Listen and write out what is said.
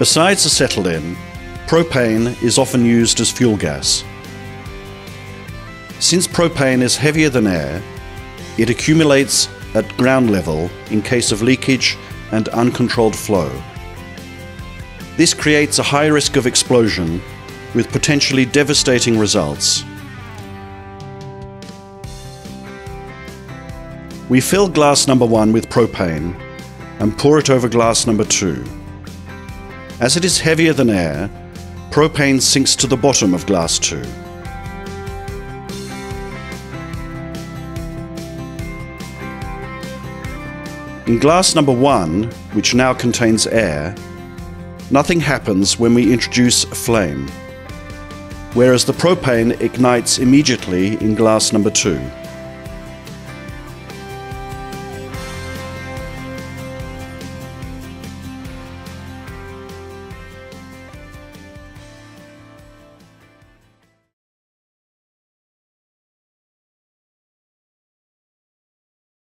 Besides acetylene, propane is often used as fuel gas. Since propane is heavier than air, it accumulates at ground level in case of leakage and uncontrolled flow. This creates a high risk of explosion with potentially devastating results. We fill glass number one with propane and pour it over glass number two. As it is heavier than air, propane sinks to the bottom of glass two. In glass number one, which now contains air, nothing happens when we introduce a flame, whereas the propane ignites immediately in glass number two.